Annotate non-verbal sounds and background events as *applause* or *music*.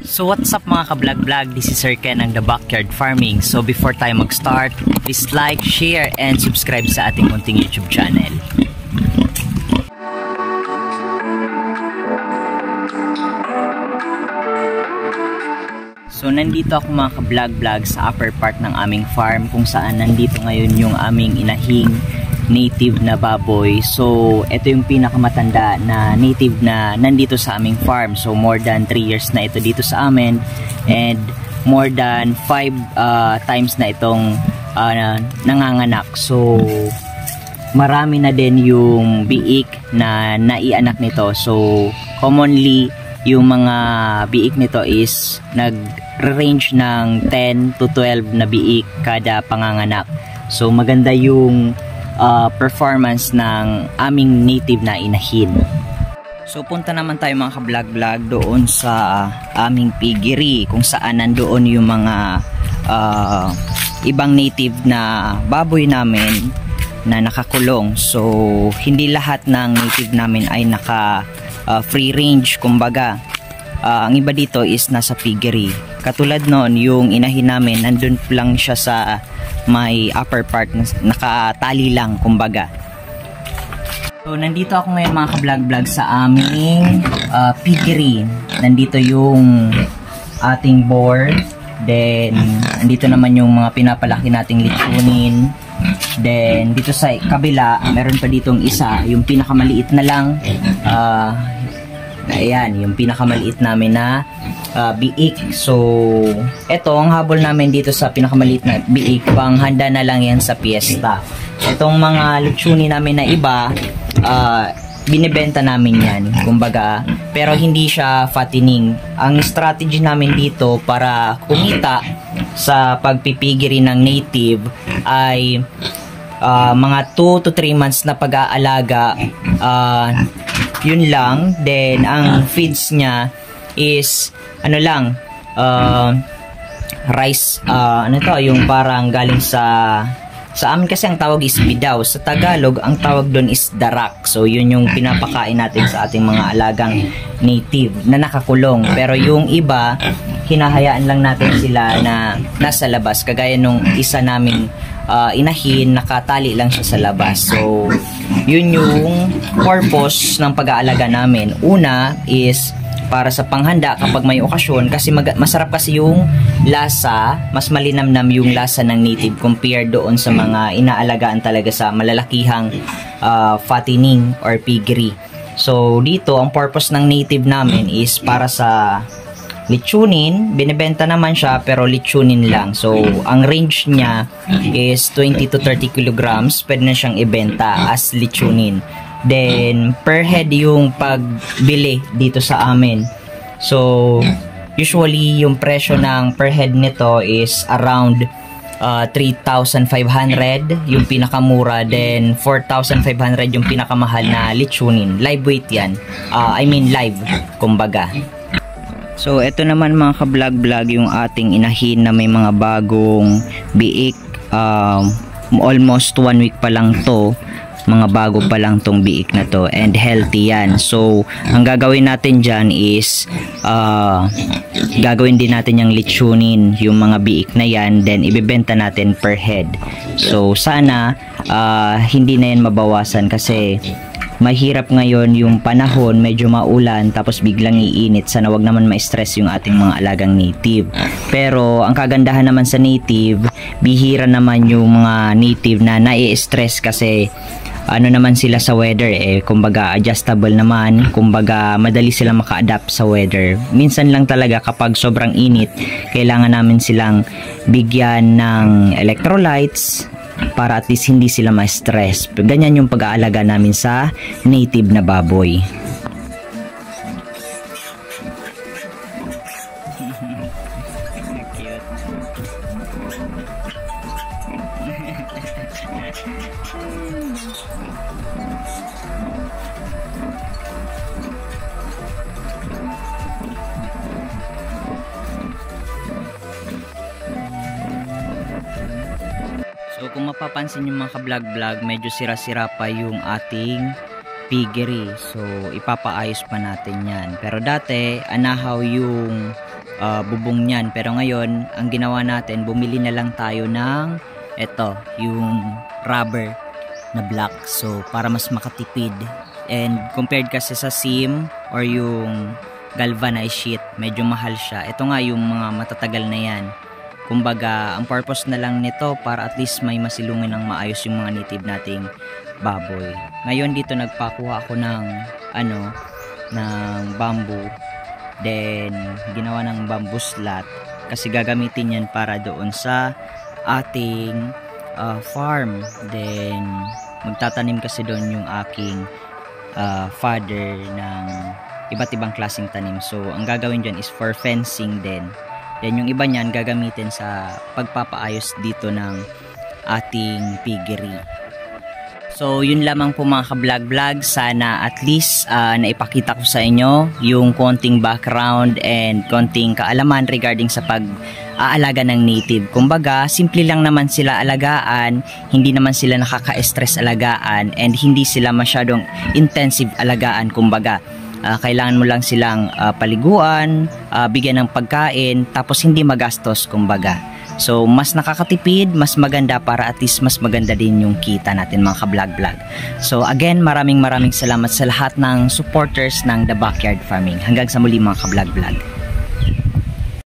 So what's up mga ka-vlog-vlog? This is Sir Ken ng The Backyard Farming. So before tayo mag-start, please like, share, and subscribe sa ating munting YouTube channel. So nandito ako mga ka-vlog-vlog sa upper part ng aming farm kung saan nandito ngayon yung aming inahing native na baboy. So ito yung pinakamatanda na native na nandito sa aming farm. So more than 3 years na ito dito sa amin and more than 5 uh, times na itong uh, nanganganak. So marami na din yung biik na naianak nito. So commonly yung mga biik nito is nag-range ng 10 to 12 na biik kada panganganak. So maganda yung uh, performance ng aming native na inahin. So punta naman tayo mga ka-vlog-vlog doon sa aming piggery kung saan nandoon yung mga uh, ibang native na baboy namin na nakakulong. So hindi lahat ng native namin ay naka uh, free range kumbaga uh, ang iba dito is nasa piggery katulad noon yung inahin namin nandun lang siya sa may upper part nakatali lang kumbaga. So nandito ako ngayon mga ka-vlog vlog sa aming uh, piggery nandito yung ating board then nandito naman yung mga pinapalaki nating litsunin. Then, dito sa kabila, meron pa ditong isa, yung pinakamaliit na lang. Uh, ayan, yung pinakamaliit namin na uh, biik. So, eto, ang habol namin dito sa pinakamaliit na biik, pang handa na lang yan sa piyesta. Itong mga lutsuni namin na iba, uh, binibenta namin yan, kumbaga, pero hindi siya fattening. Ang strategy namin dito para kumita sa pagpipigiri ng native ay uh, mga 2 to 3 months na pag-aalaga uh, yun lang then ang feeds niya is ano lang uh, rice uh, ano to yung parang galing sa sa amin kasi ang tawag is bidaw. Sa Tagalog, ang tawag doon is darak. So, yun yung pinapakain natin sa ating mga alagang native na nakakulong. Pero yung iba, hinahayaan lang natin sila na nasa labas. Kagaya nung isa naming uh, inahin, nakatali lang siya sa labas. So, yun yung purpose ng pag-aalaga namin. Una is para sa panghanda kapag may okasyon kasi mag- masarap kasi yung lasa, mas malinamnam yung lasa ng native compared doon sa mga inaalagaan talaga sa malalakihang uh, fattening or piggery. So dito ang purpose ng native namin is para sa Litsunin, binebenta naman siya pero litsunin lang. So, ang range niya is 20 to 30 kilograms. Pwede na siyang ibenta as litsunin. Then, per head yung pagbili dito sa amin. So, usually yung presyo ng per head nito is around uh, 3,500 yung pinakamura then 4,500 yung pinakamahal na litsunin live weight yan uh, I mean live kumbaga So, ito naman mga ka-vlog-vlog yung ating inahin na may mga bagong biik. Um, almost one week pa lang to. Mga bago pa lang tong biik na to. And healthy yan. So, ang gagawin natin dyan is uh, gagawin din natin yung litsunin yung mga biik na yan. Then, ibibenta natin per head. So, sana uh, hindi na yan mabawasan kasi mahirap ngayon yung panahon, medyo maulan tapos biglang iinit. Sana wag naman ma-stress yung ating mga alagang native. Pero ang kagandahan naman sa native, bihira naman yung mga native na nai-stress kasi ano naman sila sa weather eh kumbaga adjustable naman kumbaga madali silang maka-adapt sa weather minsan lang talaga kapag sobrang init kailangan namin silang bigyan ng electrolytes para at least hindi sila ma-stress. Ganyan yung pag-aalaga namin sa native na baboy. *laughs* Kung mapapansin yung mga ka-vlog-vlog, medyo sira-sira pa yung ating piggery. So ipapaayos pa natin yan. Pero dati, anahaw yung uh, bubong niyan. Pero ngayon, ang ginawa natin, bumili na lang tayo ng ito, yung rubber na black. So, para mas makatipid. And compared kasi sa sim or yung galvanized sheet, medyo mahal siya. Ito nga yung mga matatagal na yan. Kumbaga, ang purpose na lang nito para at least may masilungan ng maayos yung mga native nating baboy. Ngayon dito nagpakuha ako ng ano, ng bamboo. Then, ginawa ng bamboo slat kasi gagamitin yan para doon sa ating uh, farm. Then, magtatanim kasi doon yung aking uh, father ng iba't ibang klaseng tanim. So, ang gagawin dyan is for fencing din. Then yung iba niyan gagamitin sa pagpapaayos dito ng ating piggery. So yun lamang po mga ka-vlog-vlog. Sana at least uh, naipakita ko sa inyo yung konting background and konting kaalaman regarding sa pag aalaga ng native. Kumbaga, simple lang naman sila alagaan, hindi naman sila nakaka-stress alagaan, and hindi sila masyadong intensive alagaan. Kumbaga, uh, kailangan mo lang silang uh, paliguan, uh, bigyan ng pagkain, tapos hindi magastos kumbaga. So, mas nakakatipid, mas maganda para at least mas maganda din yung kita natin mga ka-vlog-vlog. So, again, maraming maraming salamat sa lahat ng supporters ng The Backyard Farming. Hanggang sa muli mga ka-vlog-vlog.